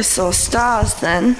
I saw stars then.